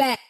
back.